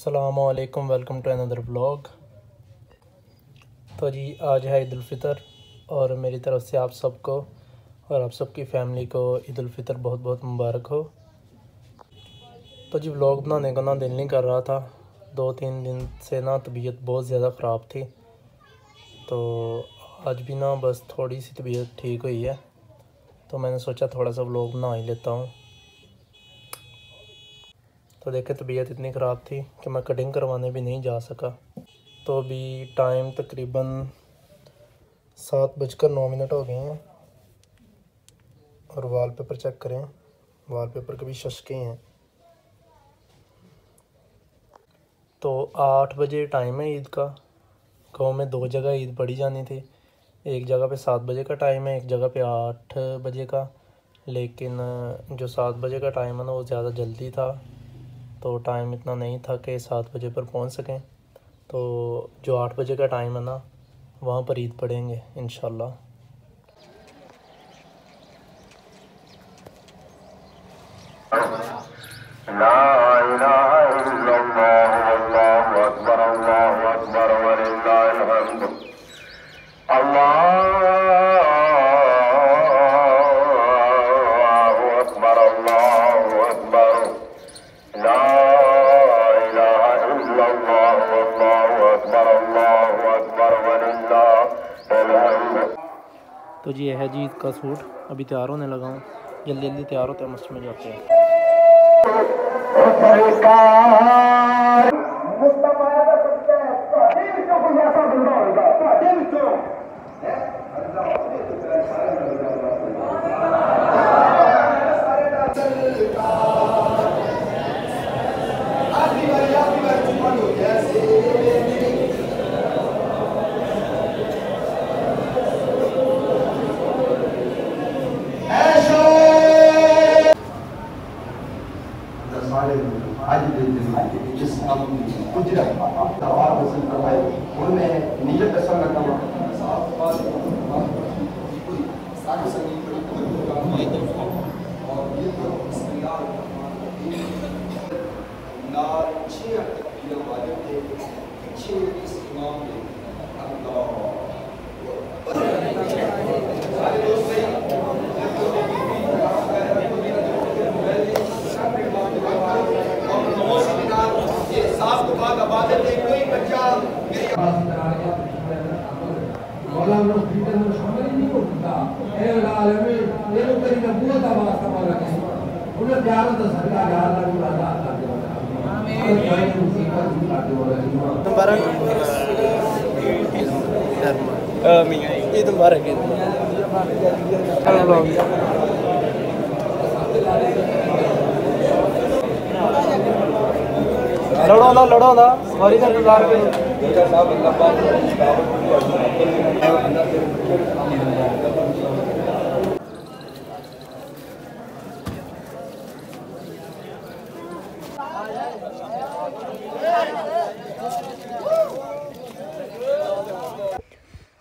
असलकम welcome to another blog तो जी, आज है ईद और मेरी तरफ़ से आप सबको और आप सबकी फैमिली को ईद बहुत बहुत मुबारक हो। तो जी ब्लॉग बनाने का ना दिल नहीं कर रहा था। दो तीन दिन से ना तबीयत बहुत ज़्यादा ख़राब थी। तो आज भी ना बस थोड़ी सी तबीयत ठीक हुई है। तो मैंने सोचा थोड़ा सा ब्लॉग बना ही लेता हूँ। तो देखें, तबीयत इतनी ख़राब थी कि मैं कटिंग करवाने भी नहीं जा सका। तो अभी टाइम तकरीबन सात बजकर नौ मिनट हो गए हैं और वॉलपेपर चेक करें। वॉलपेपर के भी शशके हैं। तो आठ बजे टाइम है ईद का। गाँव में दो जगह ईद पड़ी जानी थी। एक जगह पे सात बजे का टाइम है, एक जगह पे आठ बजे का। लेकिन जो सात बजे का टाइम है ना, वो ज़्यादा जल्दी था। तो टाइम इतना नहीं था कि सात बजे पर पहुँच सकें। तो जो आठ बजे का टाइम है ना, वहाँ पर ईद पढ़ेंगे इन तो जी है जी का सूट। अभी तैयार होने लगा हूँ। जल्दी जल्दी तैयार होते हैं मस्जिद में जाते हैं। Continuamos. नहीं होता ए आलमी ये लोग तेरी नबूवत का वास्ता मौला के उन्हें प्यार तो सदा याद रखो राजा मुबारक आमीन ईद मुबारक लड़ो ना लड़ो ना। हमारी का इंतज़ार करो तो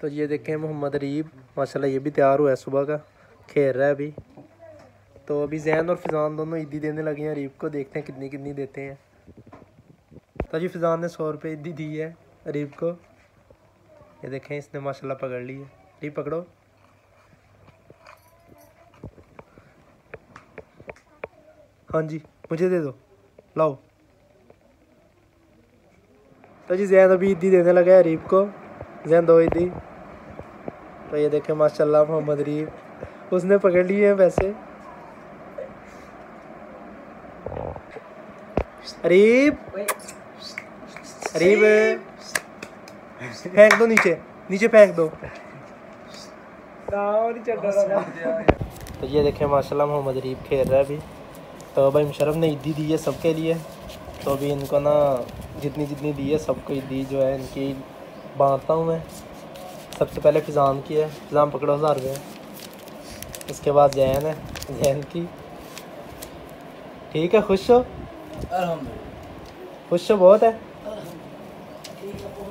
ये देखें मोहम्मद अरीब, माशाल्लाह ये भी तैयार हुआ है सुबह का, खेल रहा है अभी। तो अभी जैन और फिजान दोनों ईदी देने लगे हैं, अरीब को देखते हैं कितनी कितनी देते हैं। तो जी फिजान ने सौ रुपये ईदी दी है। अरीब को। ये देखें इसने माशाल्लाह पकड़ ली है। अरीब पकड़ो। हाँ जी मुझे दे दो। लाओ। तो जी जैन अभी ईदी देने लगा है अरीब को। जैन दो ईदी। तो ये देखें माशाल्लाह मोहम्मद अरीब उसने पकड़ लिए हैं पैसे अरीब अरीब फेंक दो नीचे नीचे फेंक दो। तो ये देखें माशाल्लाह मोहम्मद अरीब खेल रहा है अभी। तो भाई मुशरफ ने ईदी दी है सबके लिए। तो अभी इनको ना जितनी जितनी दी है सबको ईदी जो है इनकी बांटता हूँ मैं। सबसे पहले फिजान की है। फिजान पकड़ो हज़ार रुपये इसके बाद जैन है जैन की। ठीक है खुश हो? खुश हो बहुत है।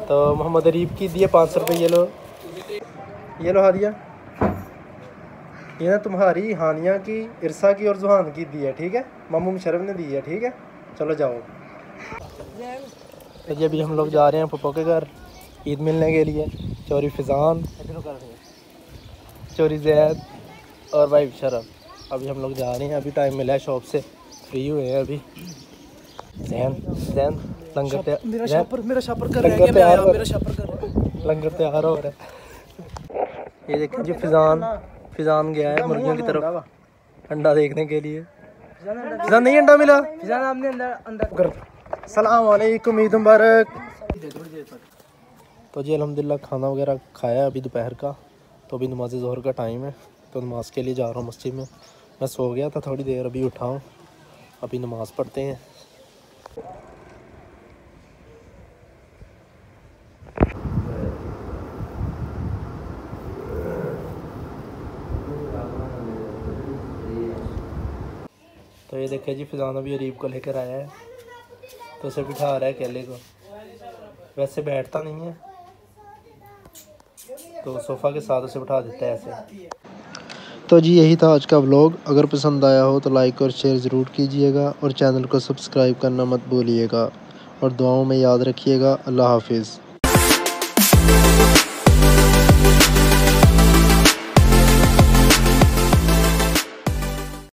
तो मोहम्मद अरीब की दिए पाँच सौ रुपये ये लो ये लो हादिया ये ना तुम्हारी हानिया की, इरसा की और जुहान की दी है, ठीक है? मामू मुशरफ ने दी है, ठीक है? चलो जाओ। जी अभी हम लोग जा रहे हैं पप्पो के घर, ईद मिलने के लिए। चोरी फिजान, चोरी जैद और भाई शरफ। अभी हम लोग जा रहे हैं, अभी टाइम मिला है शॉप से। फ्री हुए हैं अभी। जैन जैन। लंगर तैयार मेरा शापर मेरा शापर कर लंगर रहा है तैयार हो मेरा शापर कर रहा है। लंगर तैयार हो रहा है। ये देखें जी फिजान फिजान गया है मुर्गियों की तरफ़। अंडा देखने के लिए। फिजान नहीं अंडा मिला? फिजान आपने अंदर अंदर सलाम वालेकुम ईद मुबारक। तो जी अल्हम्दुलिल्लाह खाना वगैरह खाया अभी दोपहर का। तो अभी नमाज़ ज़ोहर का टाइम है तो नमाज़ के लिए जा रहा हूँ मस्जिद में। मैं सो गया था थोड़ी देर अभी उठा हूँ। अभी नमाज़ पढ़ते हैं। तो ये देखिए जी फिजान अभी अरीब को लेकर आया है। तो उसे बिठा रहा है केले को। वैसे बैठता नहीं है। तो सोफ़ा के साथ उसे बिठा देता है ऐसे। तो जी, यही था आज का व्लॉग अगर पसंद आया हो तो लाइक और शेयर ज़रूर कीजिएगा और चैनल को सब्सक्राइब करना मत भूलिएगा। और दुआओं में याद रखिएगा। अल्लाह हाफिज़।